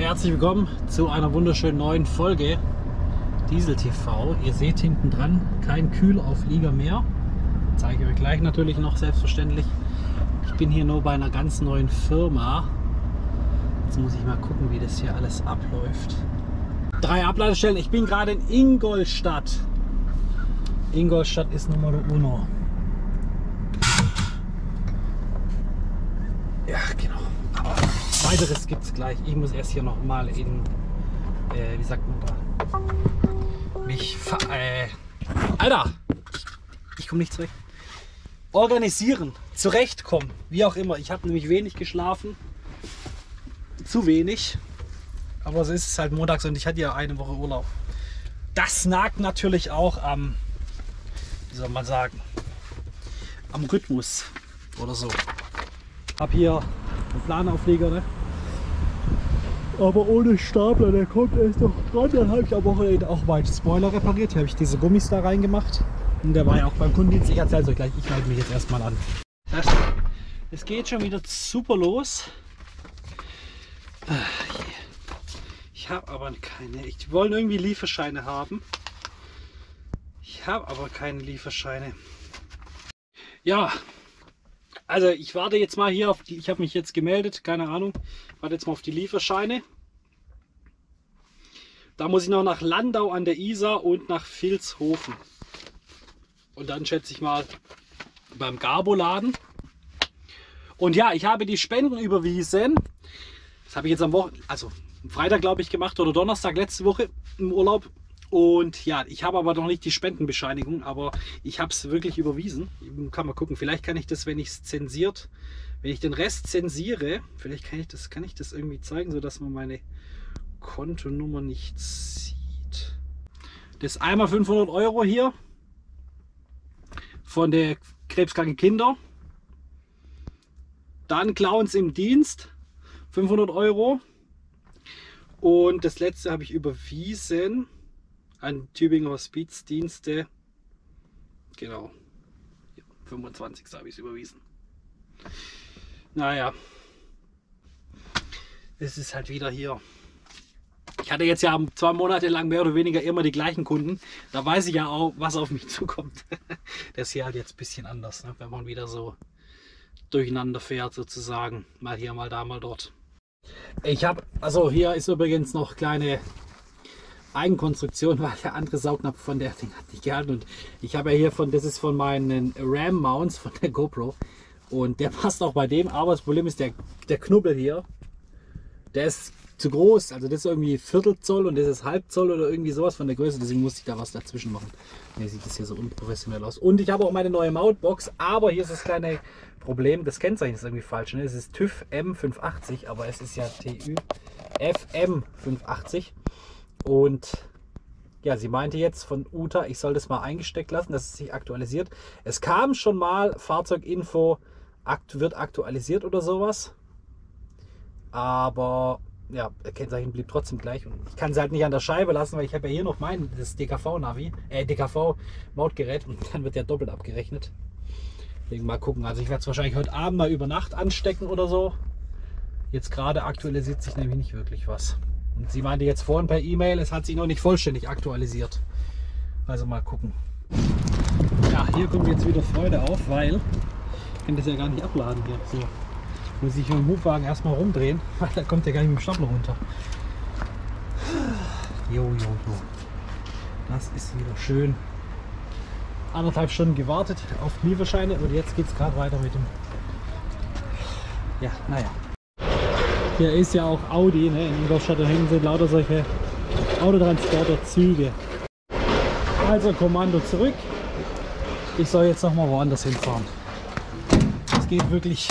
Herzlich willkommen zu einer wunderschönen neuen Folge Diesel TV. Ihr seht hinten dran kein Kühlauflieger mehr. Zeige ich euch gleich natürlich noch selbstverständlich. Ich bin hier nur bei einer ganz neuen Firma. Jetzt muss ich mal gucken, wie das hier alles abläuft. Drei Abladestellen. Ich bin gerade in Ingolstadt. Ingolstadt ist Nummer uno. Ja, genau. Aber weiteres gibt es gleich. Ich muss erst hier noch mal in, äh, wie sagt man da, mich ver äh, Alter, ich, ich komme nicht zurecht. Organisieren, zurechtkommen, wie auch immer. Ich habe nämlich wenig geschlafen, zu wenig. Aber so ist es halt montags und ich hatte ja eine Woche Urlaub. Das nagt natürlich auch am, wie soll man sagen, am Rhythmus oder so. Hab hier einen Planaufleger, ne? Aber ohne Stapler, der kommt erst noch dran. Dann habe ich am Wochenende auch meinen Spoiler repariert. Hier habe ich diese Gummis da reingemacht. Und der war ja auch beim Kundendienst. Ich erzähle es euch gleich. Ich melde mich jetzt erstmal an. Es geht schon wieder super los. Ich habe aber keine. Ich wollte irgendwie Lieferscheine haben. Ich habe aber keine Lieferscheine. Ja, also ich warte jetzt mal hier auf die, ich habe mich jetzt gemeldet, keine Ahnung, warte jetzt mal auf die Lieferscheine. Da muss ich noch nach Landau an der Isar und nach Vilshofen. Und dann schätze ich mal beim Gabo-Laden. Und ja, ich habe die Spenden überwiesen. Das habe ich jetzt am Wochenende, also Freitag glaube ich gemacht oder Donnerstag letzte Woche im Urlaub. Und ja, ich habe aber noch nicht die Spendenbescheinigung, aber ich habe es wirklich überwiesen. Kann man gucken, vielleicht kann ich das, wenn ich es zensiert, wenn ich den Rest zensiere, vielleicht kann ich das, kann ich das irgendwie zeigen, sodass man meine Kontonummer nicht sieht. Das einmal 500 Euro hier von der krebskranken Kinder. Dann Clowns im Dienst, 500 Euro. Und das letzte habe ich überwiesen an Tübinger Hospizdienste. Genau. 25. habe ich es überwiesen. Naja. Es ist halt wieder hier. Ich hatte jetzt ja zwei Monate lang mehr oder weniger immer die gleichen Kunden. Da weiß ich ja auch, was auf mich zukommt. Das ist hier halt jetzt ein bisschen anders, ne? wenn man wieder so durcheinander fährt sozusagen. Mal hier, mal da, mal dort. Ich habe, also hier ist übrigens noch kleine Eigenkonstruktion, weil der andere Saugnapf von der Ding hat nicht gehalten. Und ich habe ja hier von, das ist von meinen RAM-Mounts von der GoPro. Und der passt auch bei dem, aber das Problem ist, der, der Knubbel hier, der ist zu groß. Also das ist irgendwie Viertel Zoll und das ist halb Zoll oder irgendwie sowas von der Größe. Deswegen musste ich da was dazwischen machen. Mir sieht das hier so unprofessionell aus. Und ich habe auch meine neue Mautbox, aber hier ist das kleine Problem. Das Kennzeichen ist irgendwie falsch. Ne? Es ist TÜV M580, aber es ist ja TÜ FM580. Und ja, sie meinte jetzt von Uta, ich soll das mal eingesteckt lassen, dass es sich aktualisiert. Es kam schon mal Fahrzeuginfo akt wird aktualisiert oder sowas. Aber ja, das Kennzeichen blieb trotzdem gleich. Und ich kann sie halt nicht an der Scheibe lassen, weil ich habe ja hier noch mein DKV-Navi, äh, DKV-Mautgerät und dann wird ja doppelt abgerechnet. Deswegen mal gucken. Also ich werde es wahrscheinlich heute Abend mal über Nacht anstecken oder so. Jetzt gerade aktualisiert sich nämlich nicht wirklich was. Sie meinte jetzt vorhin per E-Mail, es hat sich noch nicht vollständig aktualisiert. Also mal gucken. Ja, hier kommt jetzt wieder Freude auf, weil ich kann das ja gar nicht abladen hier. So. Muss ich mit dem Hubwagen erstmal rumdrehen, weil da kommt ja gar nicht mit dem Stapler runter. Jo, jo, jo. Das ist wieder schön. Anderthalb Stunden gewartet auf Lieferscheine und jetzt geht es gerade weiter mit dem. Ja, naja. Hier ist ja auch Audi, ne? in Ingolstadt da hängen sind lauter solche Autotransporter-Züge. Also Kommando zurück. Ich soll jetzt noch mal woanders hinfahren. Es geht wirklich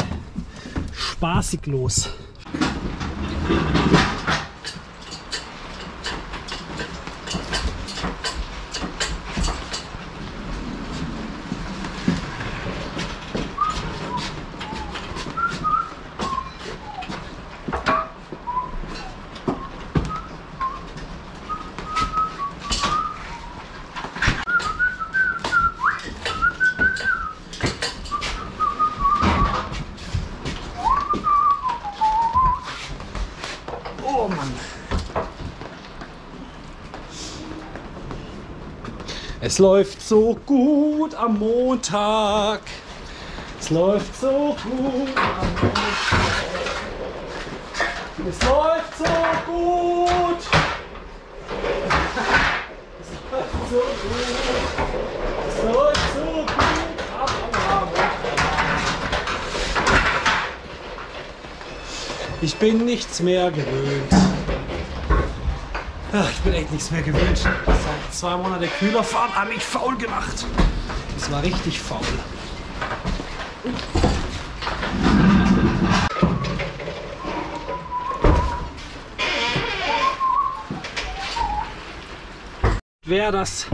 spaßig los. Es läuft so gut am Montag. Es läuft so gut am Montag. Es läuft so gut. Es läuft so gut. Es läuft so gut. Ich bin nichts mehr gewöhnt. Ja, ich bin echt nichts mehr gewöhnt. Zwei Monaten kühler fahren haben mich faul gemacht. Das war richtig faul. Wäre das,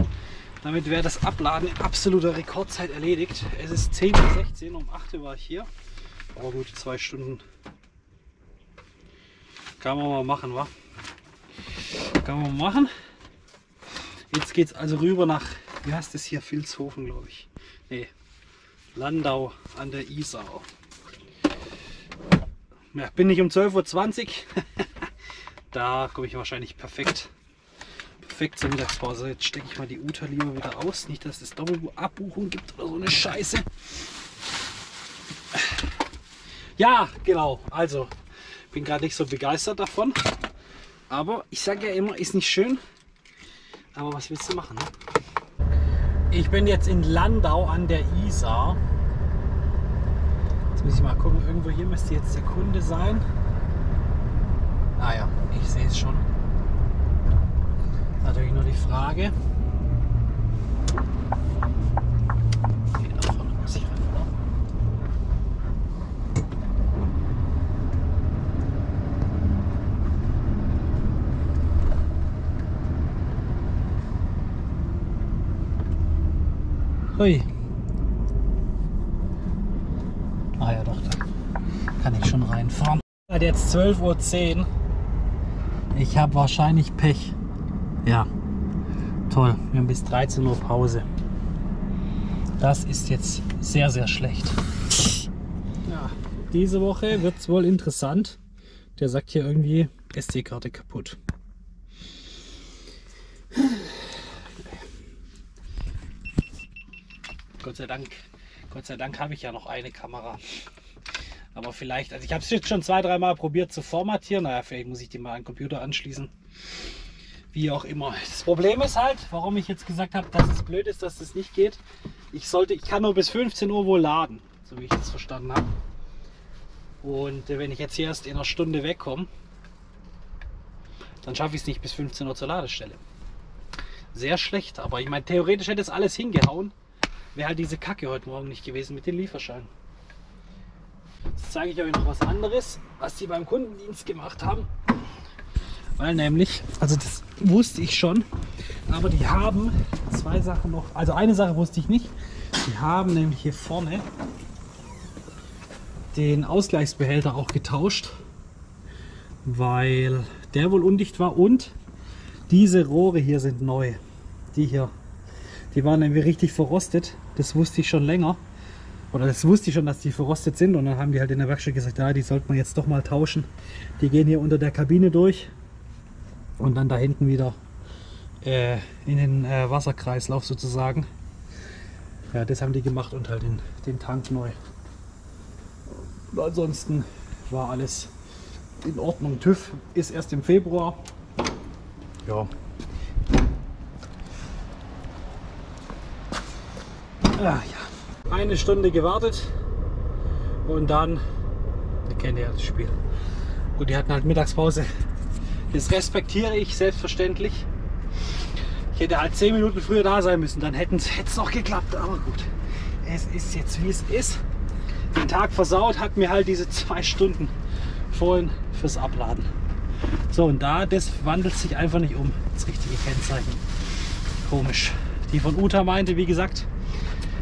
damit wäre das Abladen in absoluter Rekordzeit erledigt. Es ist 10.16 Uhr, um 8 Uhr war ich hier. Aber gut, zwei Stunden kann man mal machen, wa? Kann man mal machen. Jetzt geht es also rüber nach, wie heißt das hier, Vilshofen, glaube ich. Nee, Landau an der Isar. Ja, bin ich um 12.20 Uhr. da komme ich wahrscheinlich perfekt, perfekt zur Mittagspause. Jetzt stecke ich mal die Uta lieber wieder aus. Nicht, dass es Doppelabbuchung gibt oder so eine Scheiße. Ja, genau. Also, bin gerade nicht so begeistert davon. Aber ich sage ja immer, ist nicht schön. Aber was willst du machen? Ne? Ich bin jetzt in Landau an der Isar. Jetzt muss ich mal gucken, irgendwo hier müsste jetzt der Kunde sein. Ah ja, ich sehe es schon. Natürlich nur die Frage. Okay, da vorne muss ich ran, oder? Hui. Ah ja doch, da kann ich schon reinfahren. Hat jetzt 12.10 Uhr. Ich habe wahrscheinlich Pech. Ja, toll. Wir haben bis 13 Uhr Pause. Das ist jetzt sehr, sehr schlecht. Ja, diese Woche wird es wohl interessant. Der sagt hier irgendwie SD-Karte kaputt. Gott sei Dank, Gott sei Dank habe ich ja noch eine Kamera. Aber vielleicht, also ich habe es jetzt schon zwei, dreimal probiert zu formatieren. Naja, vielleicht muss ich die mal an den Computer anschließen. Wie auch immer. Das Problem ist halt, warum ich jetzt gesagt habe, dass es blöd ist, dass das nicht geht. Ich sollte, ich kann nur bis 15 Uhr wohl laden, so wie ich das verstanden habe. Und äh, wenn ich jetzt hier erst in einer Stunde wegkomme, dann schaffe ich es nicht bis 15 Uhr zur Ladestelle. Sehr schlecht, aber ich meine, theoretisch hätte es alles hingehauen. Wäre halt diese Kacke heute Morgen nicht gewesen mit den Lieferscheinen. Jetzt zeige ich euch noch was anderes, was die beim Kundendienst gemacht haben. Weil nämlich, also das wusste ich schon, aber die haben zwei Sachen noch. Also eine Sache wusste ich nicht. Die haben nämlich hier vorne den Ausgleichsbehälter auch getauscht, weil der wohl undicht war und diese Rohre hier sind neu. Die hier, die waren nämlich richtig verrostet. Das wusste ich schon länger. Oder das wusste ich schon, dass die verrostet sind. Und dann haben die halt in der Werkstatt gesagt, ja, die sollte man jetzt doch mal tauschen. Die gehen hier unter der Kabine durch und dann da hinten wieder äh, in den äh, Wasserkreislauf sozusagen. Ja, das haben die gemacht und halt den, den Tank neu. Und ansonsten war alles in Ordnung. TÜV ist erst im Februar. Ja. Ah, ja. Eine Stunde gewartet und dann, ihr kennt ja das Spiel. Gut, die hatten halt Mittagspause. Das respektiere ich selbstverständlich. Ich hätte halt 10 Minuten früher da sein müssen, dann hätte es noch geklappt. Aber gut, es ist jetzt wie es ist. Den Tag versaut hat mir halt diese zwei Stunden vorhin fürs Abladen. So, und da, das wandelt sich einfach nicht um, das richtige Kennzeichen. Komisch. Die von Uta meinte, wie gesagt,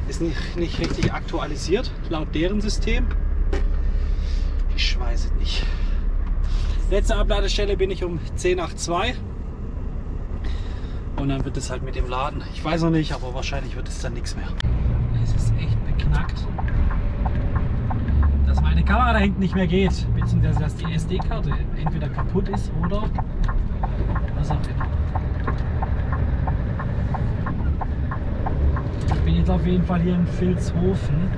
ist nicht, nicht richtig aktualisiert, laut deren System. Ich weiß es nicht. Letzte Abladestelle bin ich um 10 nach 2. Und dann wird es halt mit dem Laden. Ich weiß noch nicht, aber wahrscheinlich wird es dann nichts mehr. Es ist echt beknackt, dass meine Kamera da hinten nicht mehr geht, beziehungsweise dass die SD-Karte entweder kaputt ist oder was auch immer. Jetzt auf jeden Fall hier in Vilshofen.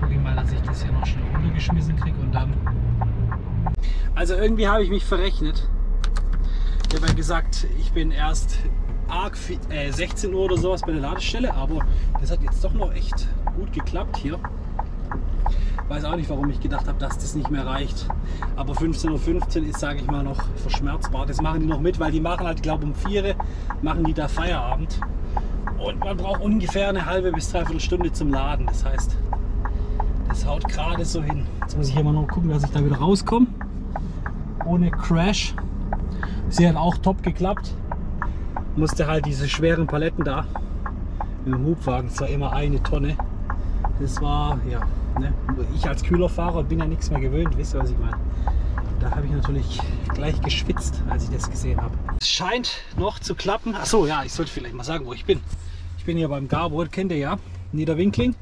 Guck ich mal, dass ich das hier noch schnell runtergeschmissen kriege und dann. Also irgendwie habe ich mich verrechnet. Ich habe ja gesagt, ich bin erst arg äh, 16 Uhr oder sowas bei der Ladestelle, aber das hat jetzt doch noch echt gut geklappt hier. Weiß auch nicht, warum ich gedacht habe, dass das nicht mehr reicht. Aber 15.15 Uhr 15 ist, sage ich mal, noch verschmerzbar. Das machen die noch mit, weil die machen halt, glaube um 4 Uhr machen die da Feierabend. Und man braucht ungefähr eine halbe bis dreiviertel Stunde zum Laden. Das heißt, das haut gerade so hin. Jetzt muss ich immer noch gucken, dass ich da wieder rauskomme. Ohne Crash. Sie hat auch top geklappt. Musste halt diese schweren Paletten da mit dem Hubwagen, zwar immer eine Tonne. Das war, ja, ne? ich als Kühlerfahrer bin ja nichts mehr gewöhnt, wisst ihr, was ich meine? Da habe ich natürlich gleich geschwitzt, als ich das gesehen habe. Es scheint noch zu klappen. Achso, ja, ich sollte vielleicht mal sagen, wo ich bin. Ich bin hier beim Garbrot, kennt ihr ja, Niederwinkling.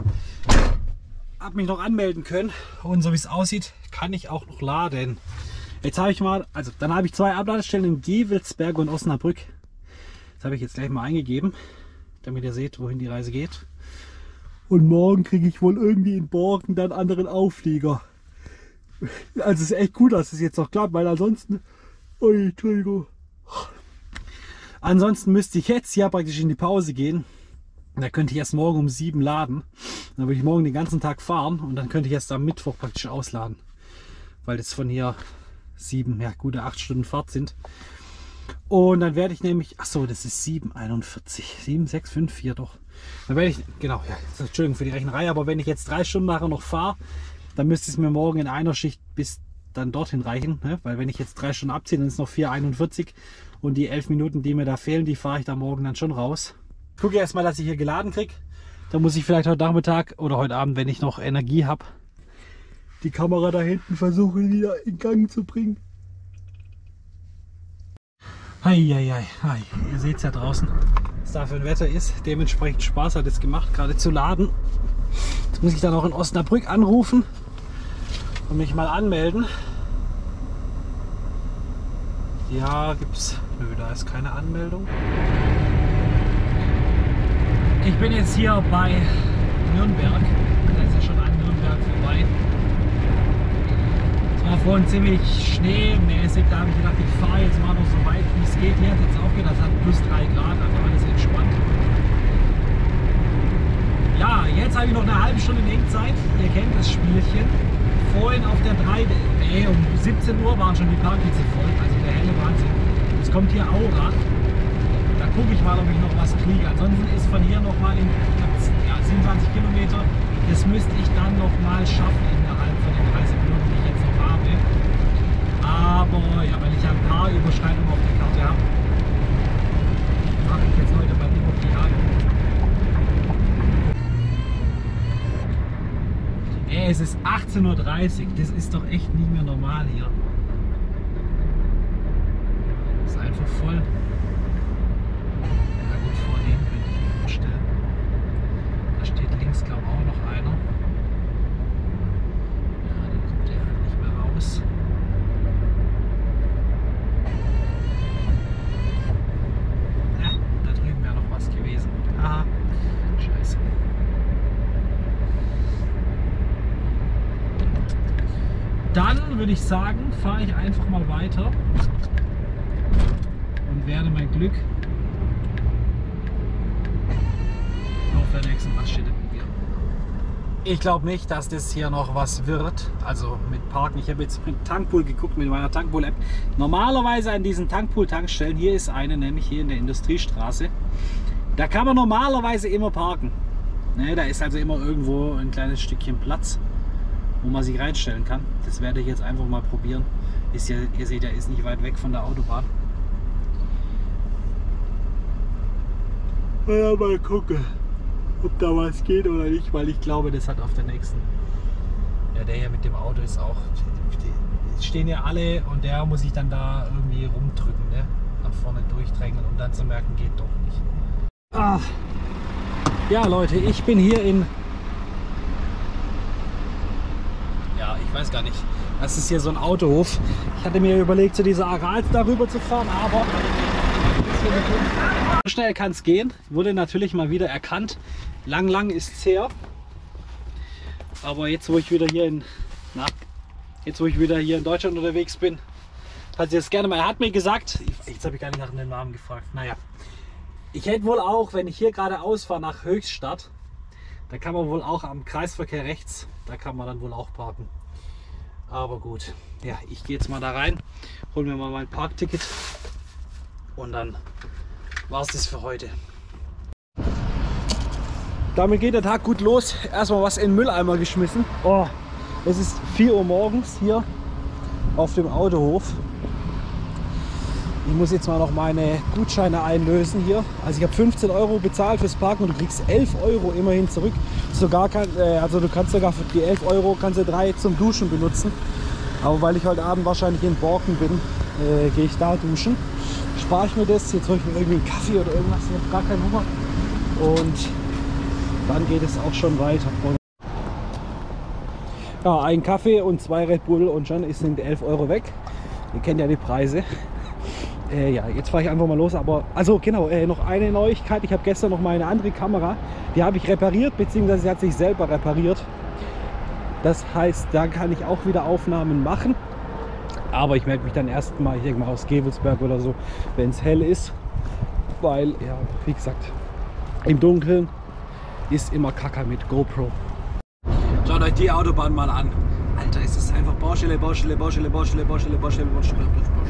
Habe mich noch anmelden können und so wie es aussieht, kann ich auch noch laden. Jetzt habe ich mal, also dann habe ich zwei Abladestellen in Gewelsberg und Osnabrück. Das habe ich jetzt gleich mal eingegeben, damit ihr seht, wohin die Reise geht. Und morgen kriege ich wohl irgendwie in Borken dann anderen Auflieger. Also es ist echt gut, dass es jetzt noch klappt, weil ansonsten... Oh, Entschuldigung. Ansonsten müsste ich jetzt ja praktisch in die Pause gehen. Da könnte ich erst morgen um sieben laden. Dann würde ich morgen den ganzen Tag fahren und dann könnte ich erst am Mittwoch praktisch ausladen. Weil das von hier sieben, ja gute acht Stunden Fahrt sind. Und dann werde ich nämlich, ach so, das ist 7,41, 7, 6, 5, 4 doch. Dann werde ich, genau, ja, Entschuldigung für die Rechnerei, aber wenn ich jetzt drei Stunden nachher noch fahre, dann müsste es mir morgen in einer Schicht bis dann dorthin reichen, ne? weil wenn ich jetzt drei Stunden abziehe, dann ist noch 4,41 und die elf Minuten, die mir da fehlen, die fahre ich da morgen dann schon raus. Gucke erstmal, dass ich hier geladen kriege. Da muss ich vielleicht heute Nachmittag oder heute Abend, wenn ich noch Energie habe, die Kamera da hinten versuchen wieder in Gang zu bringen. Eieiei, ihr seht es ja draußen, was da für ein Wetter ist. Dementsprechend Spaß hat es gemacht, gerade zu laden. Jetzt muss ich dann auch in Osnabrück anrufen und mich mal anmelden. Ja, gibt's. Nö, da ist keine Anmeldung. Ich bin jetzt hier bei Nürnberg. Da ist ja schon an Nürnberg vorbei war vorhin ziemlich schneemäßig, da habe ich gedacht, ich fahre jetzt mal noch so weit wie es geht. Hier hat jetzt aufgehört, das hat plus 3 Grad, also alles entspannt. Ja, jetzt habe ich noch eine halbe Stunde Lenkzeit. Ihr kennt das Spielchen. Vorhin auf der 3, äh, um 17 Uhr waren schon die Parkplätze voll, also der helle Wahnsinn. Jetzt kommt hier Aura. Da gucke ich mal, ob ich noch was kriege. Ansonsten ist von hier noch mal in ja, 27 Kilometer. Das müsste ich dann noch mal schaffen innerhalb von den 30 Minuten, die ich jetzt noch habe. Aber ja, weil ich ja ein paar Überschneidungen auf der Karte habe, mache ich jetzt heute mal lieber die Jagd. Ey, es ist 18.30 Uhr, das ist doch echt nicht mehr normal hier. Ist einfach voll. Ja gut, vor dem könnte ich mir vorstellen. Da steht links, glaube ich, auch noch einer. raus. Ja, da drüben wäre noch was gewesen. Aha, scheiße. Dann würde ich sagen, fahre ich einfach mal weiter und werde mein Glück auf der nächsten Raststätte ich glaube nicht, dass das hier noch was wird. Also mit Parken. Ich habe jetzt mit Tankpool geguckt, mit meiner Tankpool-App. Normalerweise an diesen Tankpool-Tankstellen, hier ist eine, nämlich hier in der Industriestraße. Da kann man normalerweise immer parken. Ne, da ist also immer irgendwo ein kleines Stückchen Platz, wo man sich reinstellen kann. Das werde ich jetzt einfach mal probieren. Ist ja, ihr seht, er ist nicht weit weg von der Autobahn. Ja, mal gucken ob da was geht oder nicht, weil ich glaube, das hat auf der nächsten. Ja, der hier mit dem Auto ist auch. Stehen ja alle und der muss sich dann da irgendwie rumdrücken, ne? nach vorne durchdrängen, um dann zu merken, geht doch nicht. Ah. Ja, Leute, ich bin hier in Weiß gar nicht. Das ist hier so ein Autohof. Ich hatte mir überlegt, zu dieser Aral darüber zu fahren, aber so schnell kann es gehen. Wurde natürlich mal wieder erkannt. Lang, lang ist es her. Aber jetzt, wo ich wieder hier in, na, jetzt, wo ich wieder hier in Deutschland unterwegs bin, hat sie das gerne mal. Er hat mir gesagt, jetzt habe ich gar nicht nach dem Namen gefragt. Naja, ich hätte wohl auch, wenn ich hier gerade ausfahre nach Höchstadt, da kann man wohl auch am Kreisverkehr rechts, da kann man dann wohl auch parken. Aber gut, ja, ich gehe jetzt mal da rein, hol mir mal mein Parkticket und dann war es das für heute. Damit geht der Tag gut los. Erstmal was in den Mülleimer geschmissen. Oh, es ist 4 Uhr morgens hier auf dem Autohof. Ich muss jetzt mal noch meine Gutscheine einlösen hier. Also ich habe 15 Euro bezahlt fürs Parken und du kriegst 11 Euro immerhin zurück. Sogar kann, äh, also du kannst sogar für die 11 Euro kannst du drei zum Duschen benutzen. Aber weil ich heute Abend wahrscheinlich in Borken bin, äh, gehe ich da duschen. Spare ich mir das. Jetzt hole ich mir irgendwie einen Kaffee oder irgendwas. Ich habe gar keinen Hunger. Und dann geht es auch schon weiter. Ja, ein Kaffee und zwei Red Bull und schon sind 11 Euro weg. Ihr kennt ja die Preise. Äh, ja, jetzt fahre ich einfach mal los. Aber also genau, äh, noch eine Neuigkeit. Ich habe gestern noch mal eine andere Kamera. Die habe ich repariert, beziehungsweise sie hat sich selber repariert. Das heißt, da kann ich auch wieder Aufnahmen machen. Aber ich melde mich dann erstmal, ich denke mal aus Gevelsberg oder so, wenn es hell ist. Weil, ja, wie gesagt, im Dunkeln ist immer Kacker mit GoPro. Schaut euch die Autobahn mal an. Alter, ist das einfach Baustelle, Baustelle, Baustelle, Baustelle, Baustelle, Baustelle, Baustelle, Baustelle.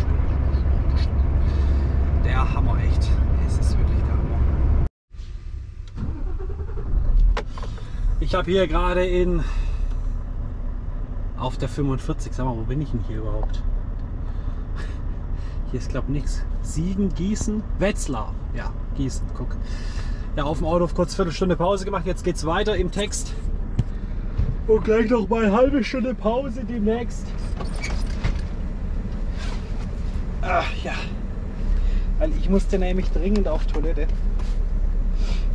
Der Hammer, echt. Es ist wirklich der Hammer. Ich habe hier gerade in auf der 45, sag mal, wo bin ich denn hier überhaupt? Hier ist glaube nichts. Siegen, Gießen, Wetzlar. Ja, Gießen, guck. Ja, auf dem Auto kurz Viertelstunde Pause gemacht. Jetzt geht's weiter im Text. Und gleich noch mal eine halbe Stunde Pause demnächst. Ach ja. Weil ich musste nämlich dringend auf Toilette.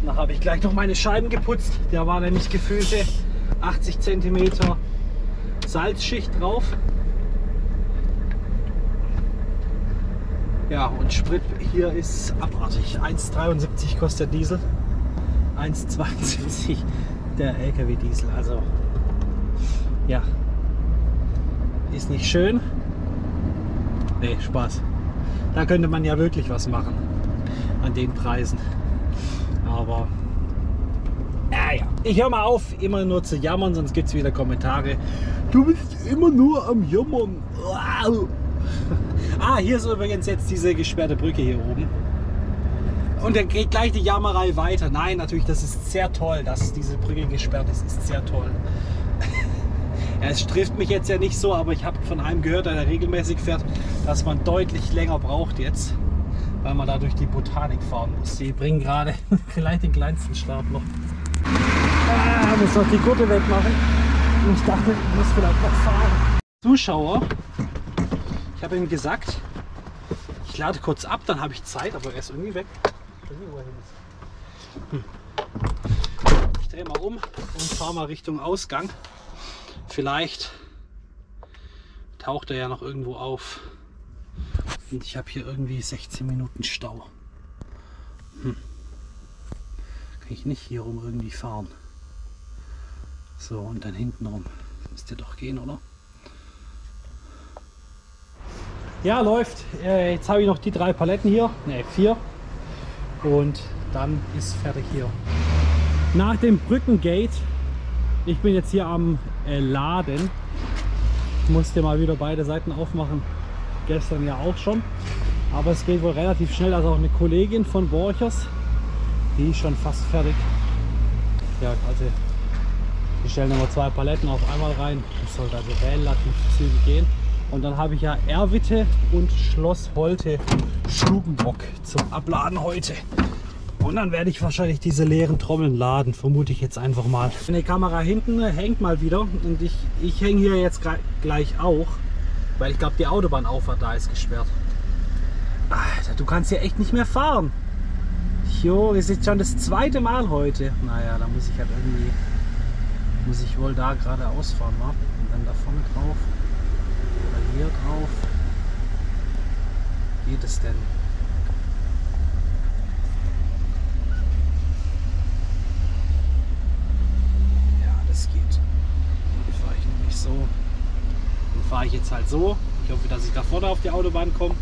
Dann habe ich gleich noch meine Scheiben geputzt. Da war nämlich gefühlte 80 cm Salzschicht drauf. Ja, und Sprit hier ist abartig. 1,73 kostet der Diesel. 1,72 der LKW Diesel. Also ja, ist nicht schön. Nee, Spaß. Da könnte man ja wirklich was machen an den Preisen. Aber ja, ja. Ich höre mal auf, immer nur zu jammern, sonst gibt es wieder Kommentare. Du bist immer nur am Jammern. ah, hier ist übrigens jetzt diese gesperrte Brücke hier oben. Und dann geht gleich die Jammerei weiter. Nein, natürlich, das ist sehr toll, dass diese Brücke gesperrt ist. Ist sehr toll. es trifft mich jetzt ja nicht so, aber ich habe von einem gehört, der regelmäßig fährt, dass man deutlich länger braucht jetzt, weil man da durch die Botanik fahren muss. Sie bringen gerade vielleicht den kleinsten Start noch. Ah, muss noch die Gurte wegmachen. Und ich dachte, ich muss vielleicht noch fahren. Zuschauer, ich habe ihm gesagt, ich lade kurz ab, dann habe ich Zeit, aber er ist irgendwie weg. Hm. Ich drehe mal um und fahre mal Richtung Ausgang. Vielleicht taucht er ja noch irgendwo auf. Und ich habe hier irgendwie 16 Minuten Stau. Hm. Kann ich nicht hier rum irgendwie fahren. So, und dann hinten rum. Müsste doch gehen, oder? Ja, läuft. Äh, jetzt habe ich noch die drei Paletten hier. Ne, vier. Und dann ist fertig hier. Nach dem Brückengate. Ich bin jetzt hier am äh, Laden. Ich musste mal wieder beide Seiten aufmachen. Gestern ja auch schon. Aber es geht wohl relativ schnell. Also auch eine Kollegin von Borchers. Die ist schon fast fertig. Ja, also wir stellen immer zwei Paletten auf einmal rein. Das sollte also relativ zügig gehen. Und dann habe ich ja Erwitte und Schloss Holte Stubenbock zum Abladen heute. Und dann werde ich wahrscheinlich diese leeren Trommeln laden, vermute ich jetzt einfach mal. Meine Kamera hinten hängt mal wieder und ich, ich hänge hier jetzt gleich auch, weil ich glaube die Autobahnauffahrt da ist gesperrt. Alter, du kannst hier echt nicht mehr fahren. Jo, ist jetzt schon das zweite Mal heute. Naja, da muss ich halt irgendwie, muss ich wohl da gerade ausfahren. Ne? Und dann da vorne drauf oder hier drauf. Geht es denn? Ja, das geht. Dann fahre ich nämlich so. Dann fahre ich jetzt halt so. Ich hoffe, dass ich da vorne auf die Autobahn komme.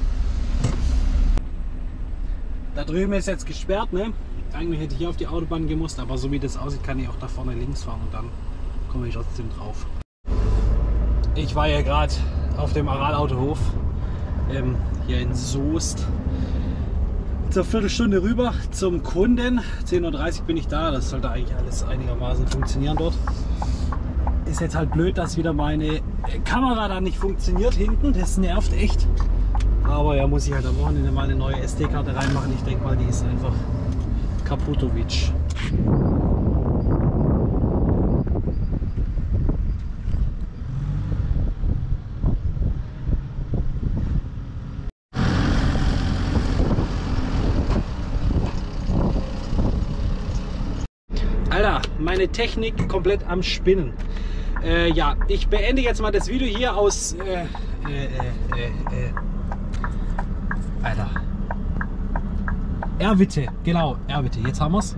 Da drüben ist jetzt gesperrt, ne? Eigentlich hätte ich hier auf die Autobahn gemusst, aber so wie das aussieht, kann ich auch da vorne links fahren und dann komme ich trotzdem drauf. Ich war ja gerade auf dem Aralautohof ähm, hier in Soest. Zur Viertelstunde rüber zum Kunden. 10.30 Uhr bin ich da. Das sollte eigentlich alles einigermaßen funktionieren dort. Ist jetzt halt blöd, dass wieder meine Kamera da nicht funktioniert hinten. Das nervt echt. Aber ja, muss ich halt am Wochenende mal eine neue SD-Karte reinmachen. Ich denke mal, die ist einfach Kaputovic. Alter, meine Technik komplett am Spinnen. Äh, ja, ich beende jetzt mal das Video hier aus. Äh, äh, äh, äh, Alter. Erwitte, genau, Erwitte. Jetzt haben wir's.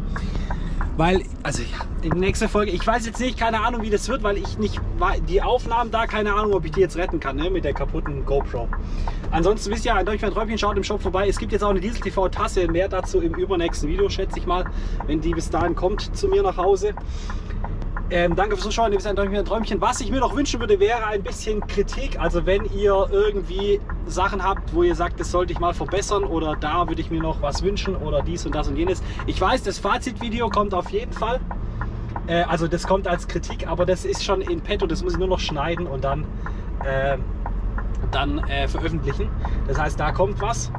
Weil, also ja, in der nächsten Folge, ich weiß jetzt nicht, keine Ahnung, wie das wird, weil ich nicht, die Aufnahmen da, keine Ahnung, ob ich die jetzt retten kann, ne, mit der kaputten GoPro. Ansonsten wisst ihr, ein Deutsch Träumchen schaut im Shop vorbei. Es gibt jetzt auch eine Diesel TV Tasse, mehr dazu im übernächsten Video, schätze ich mal, wenn die bis dahin kommt zu mir nach Hause. Ähm, danke fürs Zuschauen, ihr seid ein Träumchen. Was ich mir noch wünschen würde, wäre ein bisschen Kritik. Also wenn ihr irgendwie Sachen habt, wo ihr sagt, das sollte ich mal verbessern oder da würde ich mir noch was wünschen oder dies und das und jenes. Ich weiß, das Fazitvideo kommt auf jeden Fall. Äh, also das kommt als Kritik, aber das ist schon in petto. Das muss ich nur noch schneiden und dann, äh, dann äh, veröffentlichen. Das heißt, da kommt was.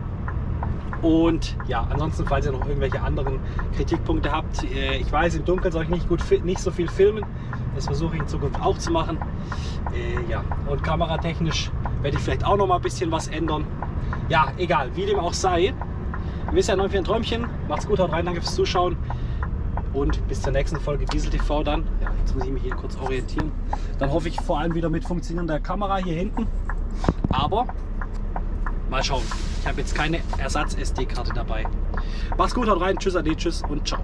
Und ja, ansonsten, falls ihr noch irgendwelche anderen Kritikpunkte habt, äh, ich weiß, im Dunkeln soll ich nicht, gut, nicht so viel filmen. Das versuche ich in Zukunft auch zu machen. Äh, ja, und kameratechnisch werde ich vielleicht auch noch mal ein bisschen was ändern. Ja, egal, wie dem auch sei. Ihr wisst ja, neu für ein Träumchen. Macht's gut, haut rein, danke fürs Zuschauen. Und bis zur nächsten Folge Diesel TV dann. Ja, jetzt muss ich mich hier kurz orientieren. Dann hoffe ich vor allem wieder mit funktionierender Kamera hier hinten. Aber mal schauen. Ich habe jetzt keine Ersatz-SD-Karte dabei. Macht's gut, haut rein, tschüss, ade, tschüss und ciao.